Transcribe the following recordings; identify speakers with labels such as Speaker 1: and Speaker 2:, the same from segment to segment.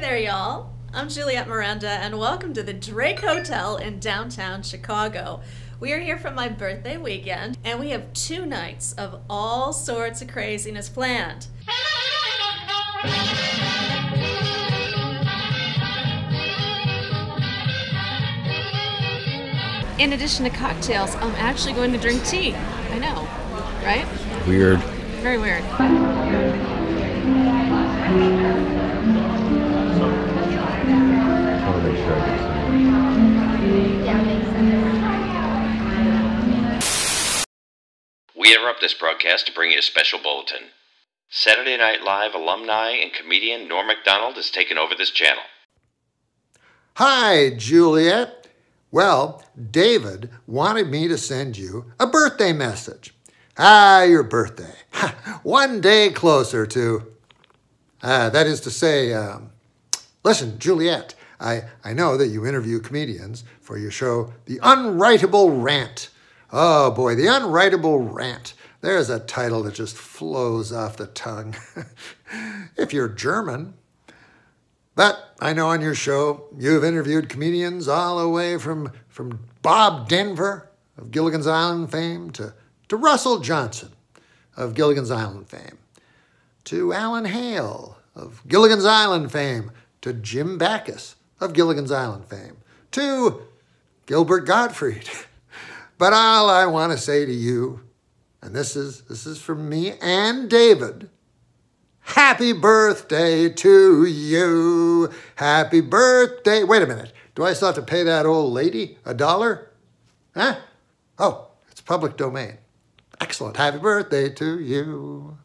Speaker 1: there, y'all. I'm Juliette Miranda, and welcome to the Drake Hotel in downtown Chicago. We are here for my birthday weekend, and we have two nights of all sorts of craziness planned. In addition to cocktails, I'm actually going to drink tea. I know, right?
Speaker 2: Weird.
Speaker 1: Very weird.
Speaker 3: We interrupt this broadcast to bring you a special bulletin. Saturday Night Live alumni and comedian Norm Macdonald has taken over this channel.
Speaker 4: Hi, Juliette. Well, David wanted me to send you a birthday message. Ah, your birthday. One day closer to. Uh, that is to say, um, listen, Juliette, I, I know that you interview comedians for your show, The Unwritable Rant. Oh boy, The Unwritable Rant. There's a title that just flows off the tongue. if you're German. But I know on your show you've interviewed comedians all the way from, from Bob Denver of Gilligan's Island fame to, to Russell Johnson of Gilligan's Island fame to Alan Hale of Gilligan's Island fame to Jim Backus of Gilligan's Island fame to Gilbert Gottfried. But all I want to say to you, and this is this is from me and David. Happy birthday to you. Happy birthday. Wait a minute. Do I still have to pay that old lady a dollar? Huh? Oh, it's public domain. Excellent. Happy birthday to you.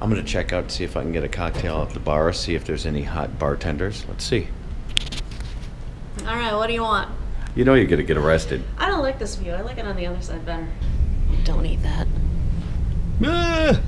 Speaker 2: I'm gonna check out to see if I can get a cocktail at the bar, see if there's any hot bartenders. Let's see.
Speaker 1: All right, what do you want?
Speaker 2: You know you're gonna get arrested.
Speaker 1: I don't like this view. I like it on the other side better. Don't eat that.
Speaker 2: Ah!